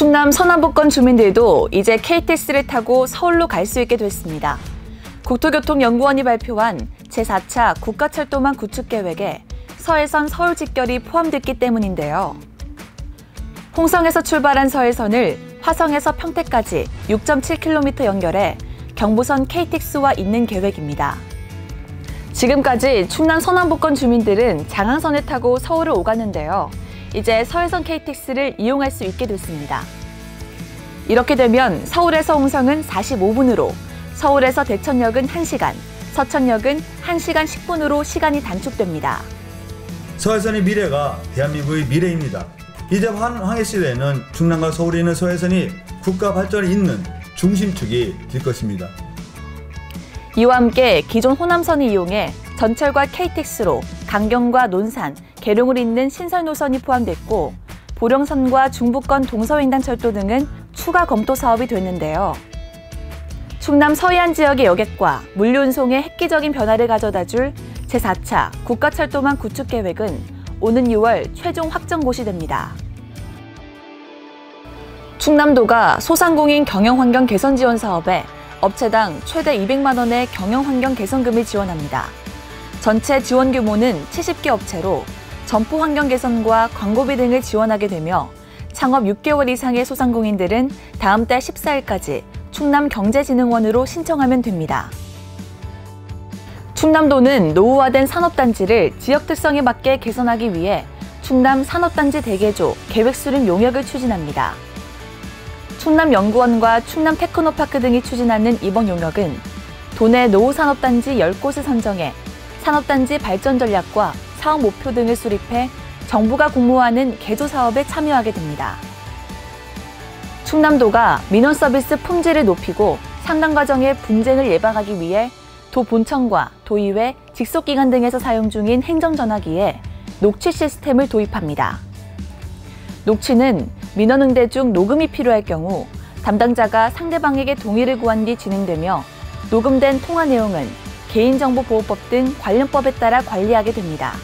충남 서남북권 주민들도 이제 KTX를 타고 서울로 갈 수 있게 됐습니다. 국토교통연구원이 발표한 제4차 국가철도망 구축 계획에 서해선 서울 직결이 포함됐기 때문인데요. 홍성에서 출발한 서해선을 화성에서 평택까지 6.7km 연결해 경부선 KTX와 잇는 계획입니다. 지금까지 충남 서남북권 주민들은 장항선을 타고 서울을 오갔는데요. 이제 서해선 KTX를 이용할 수 있게 됐습니다. 이렇게 되면 서울에서 홍성은 45분으로, 서울에서 대천역은 1시간, 서천역은 1시간 10분으로 시간이 단축됩니다. 서해선의 미래가 대한민국의 미래입니다. 이제 황해 시대에는 충남과 서울에 있는 서해선이 국가 발전에 있는 중심축이 될 것입니다. 이와 함께 기존 호남선을 이용해 전철과 KTX로 강경과 논산, 계룡을 잇는 신설 노선이 포함됐고 보령선과 중부권 동서횡단 철도 등은 추가 검토 사업이 됐는데요. 충남 서해안 지역의 여객과 물류 운송에 획기적인 변화를 가져다 줄 제4차 국가철도망 구축 계획은 오는 6월 최종 확정 고시 됩니다. 충남도가 소상공인 경영환경 개선 지원 사업에 업체당 최대 200만 원의 경영환경 개선금을 지원합니다. 전체 지원 규모는 70개 업체로 점포 환경 개선과 광고비 등을 지원하게 되며 창업 6개월 이상의 소상공인들은 다음 달 14일까지 충남경제진흥원으로 신청하면 됩니다. 충남도는 노후화된 산업단지를 지역 특성에 맞게 개선하기 위해 충남 산업단지 대개조 계획 수립 용역을 추진합니다. 충남연구원과 충남테크노파크 등이 추진하는 이번 용역은 도내 노후산업단지 10곳을 선정해 산업단지 발전 전략과 사업 목표 등을 수립해 정부가 공모하는 개조 사업에 참여하게 됩니다. 충남도가 민원 서비스 품질을 높이고 상담 과정의 분쟁을 예방하기 위해 도 본청과 도의회, 직속기관 등에서 사용 중인 행정전화기에 녹취 시스템을 도입합니다. 녹취는 민원 응대 중 녹음이 필요할 경우 담당자가 상대방에게 동의를 구한 뒤 진행되며 녹음된 통화 내용은 개인정보보호법 등 관련 법에 따라 관리하게 됩니다.